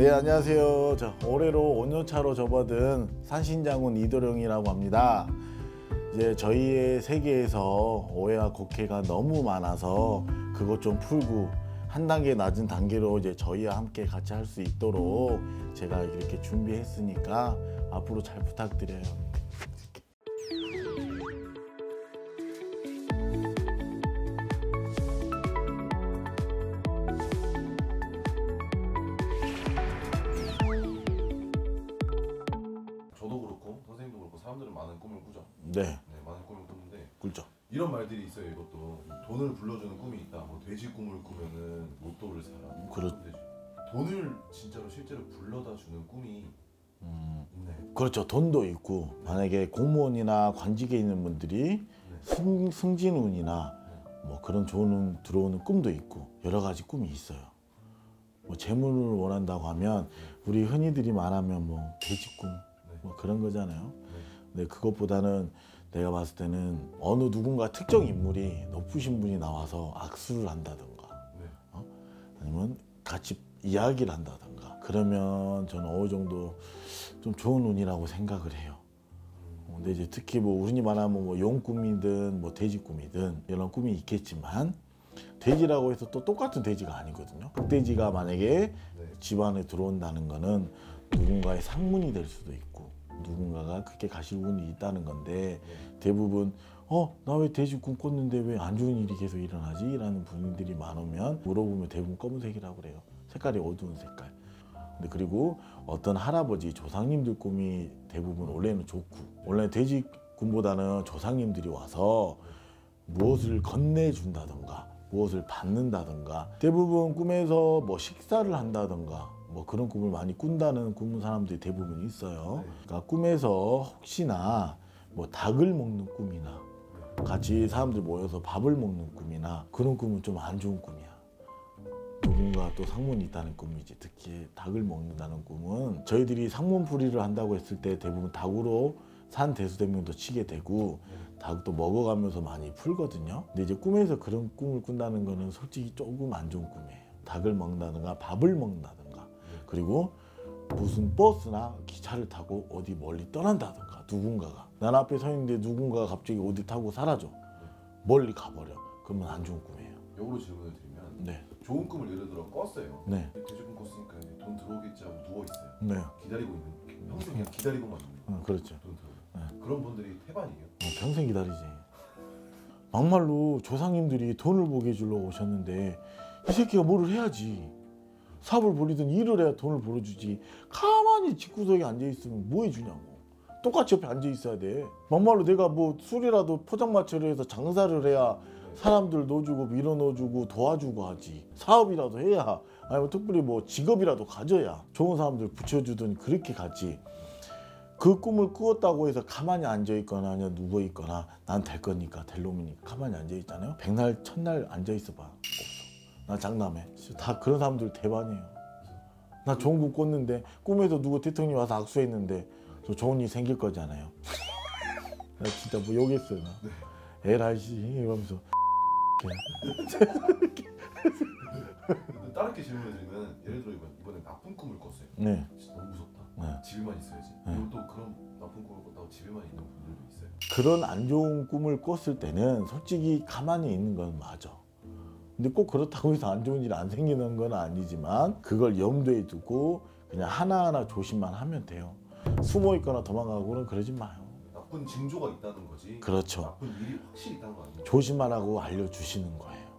네 안녕하세요. 저 올해로 5년차로 접어든 산신장군 이도령이라고 합니다. 이제 저희의 세계에서 오해와 곡해가 너무 많아서 그것 좀 풀고 한 단계 낮은 단계로 이제 저희와 함께 같이 할 수 있도록 제가 이렇게 준비했으니까 앞으로 잘 부탁드려요. 사람들은 많은 꿈을 꾸죠. 네, 네, 많은 꿈을 꾸는데 꿀죠. 이런 말들이 있어요. 이것도 돈을 불러주는 꿈이 있다. 뭐 돼지 꿈을 꾸면은 로또를 사라. 그렇- 근데 돈을 진짜로 실제로 불러다 주는 꿈이 음, 있나요? 그렇죠. 돈도 있고 만약에 공무원이나 관직에 있는 분들이 승, 승진운이나 뭐 그런 좋은 운 들어오는 꿈도 있고 여러 가지 꿈이 있어요. 뭐 재물을 원한다고 하면 우리 흔히들이 말하면 뭐 돼지꿈 뭐 그런 거잖아요. 근데 그것보다는 내가 봤을 때는 어느 누군가 특정 인물이 높으신 분이 나와서 악수를 한다든가 네. 아니면 같이 이야기를 한다든가 그러면 저는 어느 정도 좀 좋은 운이라고 생각을 해요. 어, 근데 이제 특히 뭐 우리 말하면 뭐 용 꿈이든 뭐 돼지 꿈이든 이런 꿈이 있겠지만 돼지라고 해서 또 똑같은 돼지가 아니거든요. 흑돼지가 만약에 네. 집안에 들어온다는 거는 누군가의 상문이 될 수도 있고 누군가가 그렇게 가실 운이 있다는 건데 대부분 어 나 왜 돼지 꿈 꿨는데 왜 안 좋은 일이 계속 일어나지? 라는 분들이 많으면 물어보면 대부분 검은색이라고 그래요 색깔이 어두운 색깔 근데 그리고 어떤 할아버지 조상님들 꿈이 대부분 원래는 좋고 원래 돼지 꿈보다는 조상님들이 와서 무엇을 건네준다던가 무엇을 받는다던가 대부분 꿈에서 뭐 식사를 한다던가 뭐 그런 꿈을 많이 꾼다는 꿈 사람들이 대부분 있어요. 그러니까 꿈에서 혹시나 뭐 닭을 먹는 꿈이나 같이 사람들 모여서 밥을 먹는 꿈이나 그런 꿈은 좀 안 좋은 꿈이야. 누군가 또 상문이 있다는 꿈이지 특히 닭을 먹는다는 꿈은 저희들이 상문풀이를 한다고 했을 때 대부분 닭으로 산 대수대명도 치게 되고 닭도 먹어가면서 많이 풀거든요. 근데 이제 꿈에서 그런 꿈을 꾼다는 거는 솔직히 조금 안 좋은 꿈이에요. 닭을 먹는다든가 밥을 먹는다든가 그리고 무슨 버스나 기차를 타고 어디 멀리 떠난다든가 누군가가 난 앞에 서 있는데 누군가가 갑자기 어디 타고 사라져 멀리 가버려 그러면 안 좋은 꿈이에요. 역으로 질문을 드리면 네, 좋은 꿈을 예를 들어 꿨어요. 네, 돼지 꿈 꿨으니까 돈 들어오겠지 하고 누워 있어요. 네, 기다리고 있는 평생 그냥 기다리고만 있는 거예요. 어, 그렇죠. 돈 들어. 네. 그런 분들이 태반이에요. 어, 평생 기다리지. 막말로 조상님들이 돈을 보게 해주러 오셨는데 이 새끼가 뭐를 해야지. 사업을 벌이든 일을 해야 돈을 벌어주지. 가만히 집구석에 앉아 있으면 뭐 해주냐고. 똑같이 옆에 앉아 있어야 돼. 막말로 내가 뭐 술이라도 포장마차로 해서 장사를 해야 사람들 넣어주고 밀어 넣어주고 도와주고 하지. 사업이라도 해야 아니면 특별히 뭐 직업이라도 가져야 좋은 사람들 붙여주든 그렇게 가지. 그 꿈을 꾸었다고 해서 가만히 앉아 있거나 아니면 누워 있거나 난 될 거니까 될 놈이니까 가만히 앉아 있잖아요. 백날 첫날 앉아 있어 봐. 나. 진짜 다 그런 사람들 대반이에요. 나꿈 꿨는데 꿈에도 누구 대통령이 와서 악수했는데 저 좋은 일 생길 거잖아요. 나 진짜 뭐 욕했어요. 나. 에라이씨 이러면서 근데 다르게 질문을 드리면 예를 들어 이번 이번에 나쁜 꿈을 꿨어요. 네. 진짜 너무 무섭다. 네. 집에만 있어야지. 네. 그리고 또 그런 나쁜 꿈을 꿨다고 집에만 있는 분들도 있어요. 그런 안 좋은 꿈을 꿨을 때는 솔직히 가만히 있는 건 맞아. 근데 꼭 그렇다고 해서 안 좋은 일 안 생기는 건 아니지만 그걸 염두에 두고 그냥 하나하나 조심만 하면 돼요. 숨어 있거나 도망가고는 그러지 마요. 나쁜 징조가 있다는 거지. 그렇죠. 나쁜 일이 확실히 있다는 거 아니에요? 조심만 하고 알려주시는 거예요.